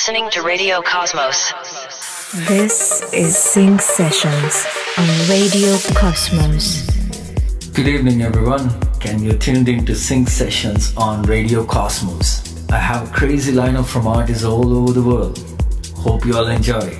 You listening to Radio Cosmos. This is CYNC Sessions on Radio Cosmos. Good evening, everyone. Can you tuned in to CYNC Sessions on Radio Cosmos? I have a crazy lineup from artists all over the world. Hope you all enjoy.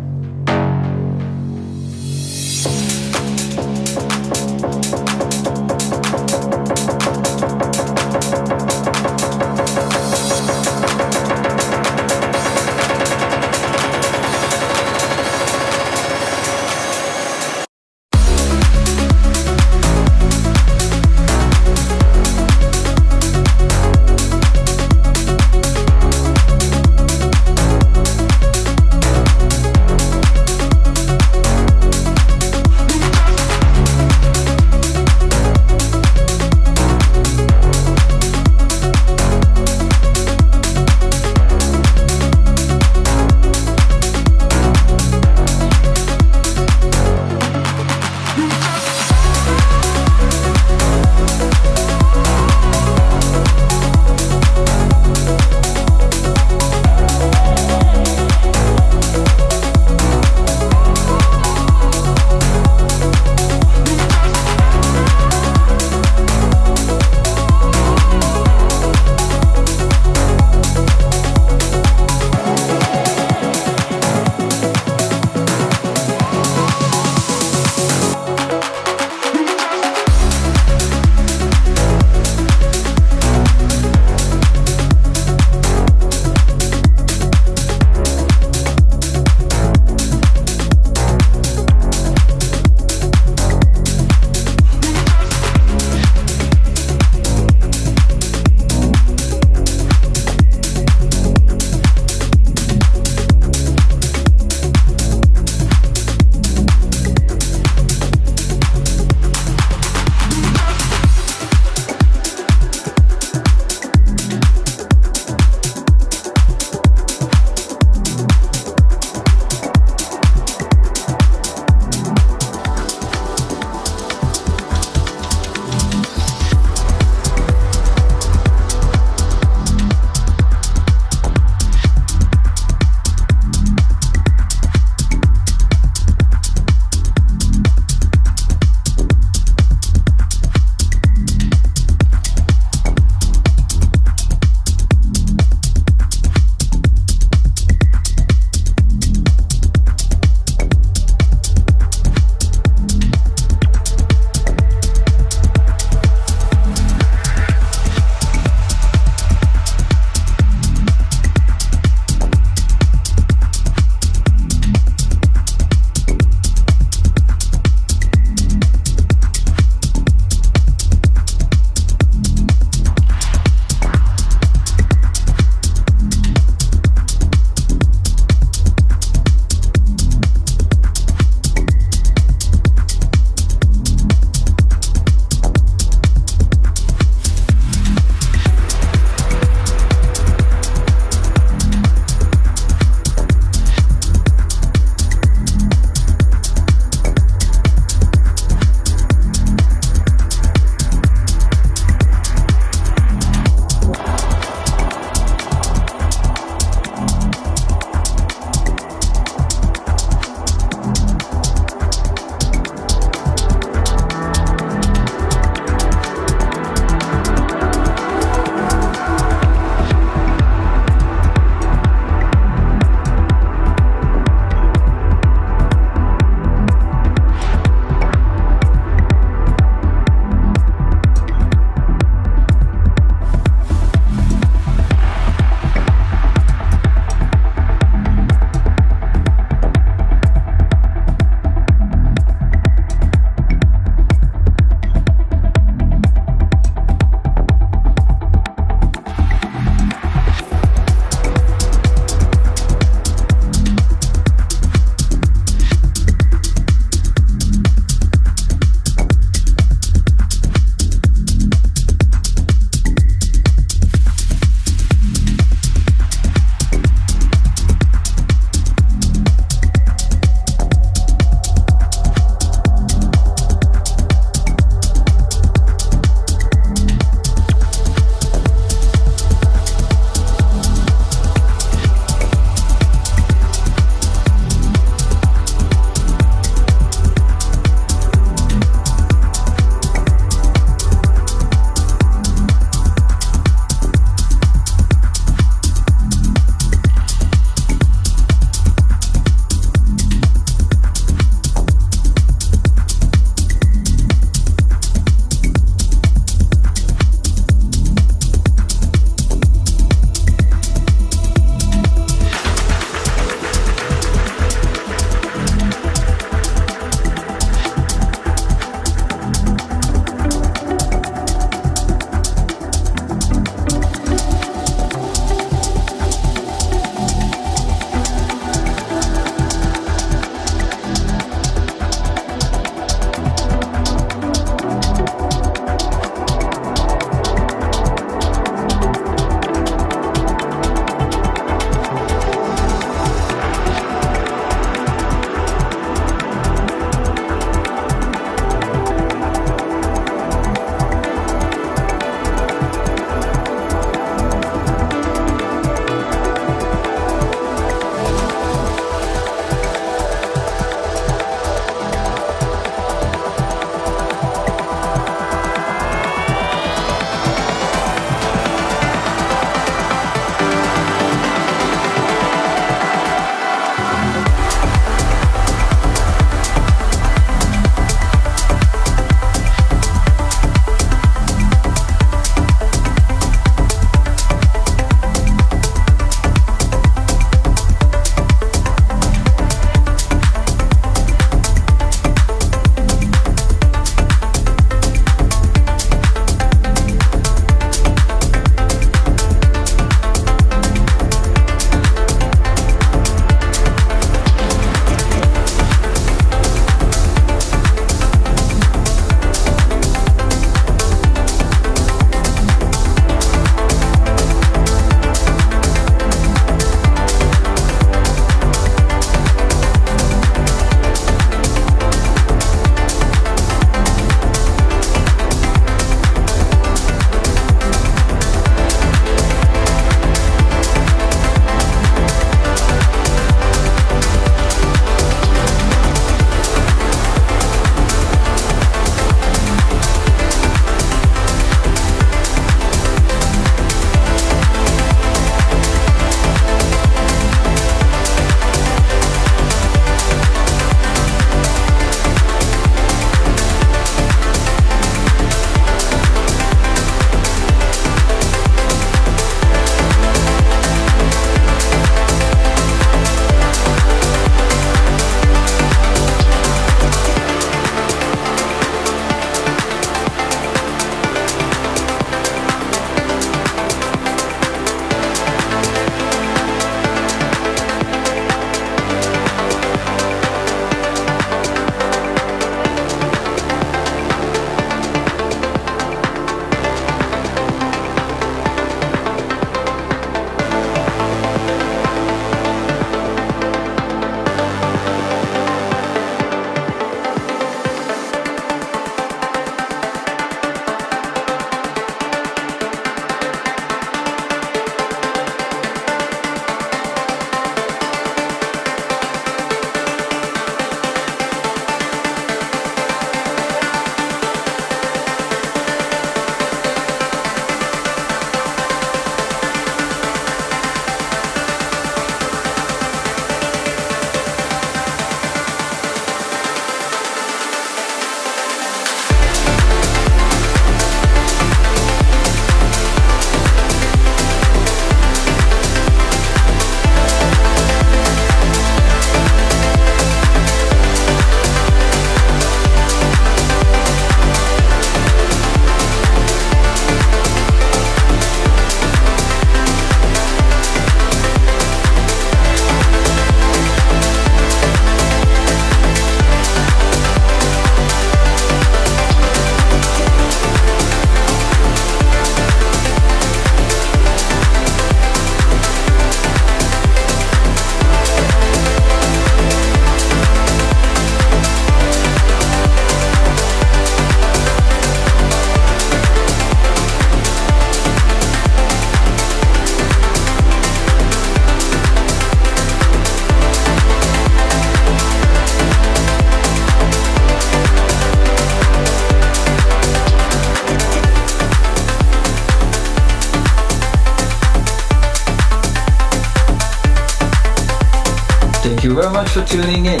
Tuning in.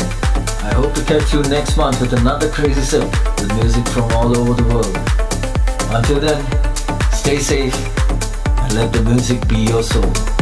I hope to catch you next month with another crazy sip with music from all over the world. Until then, stay safe and let the music be your soul.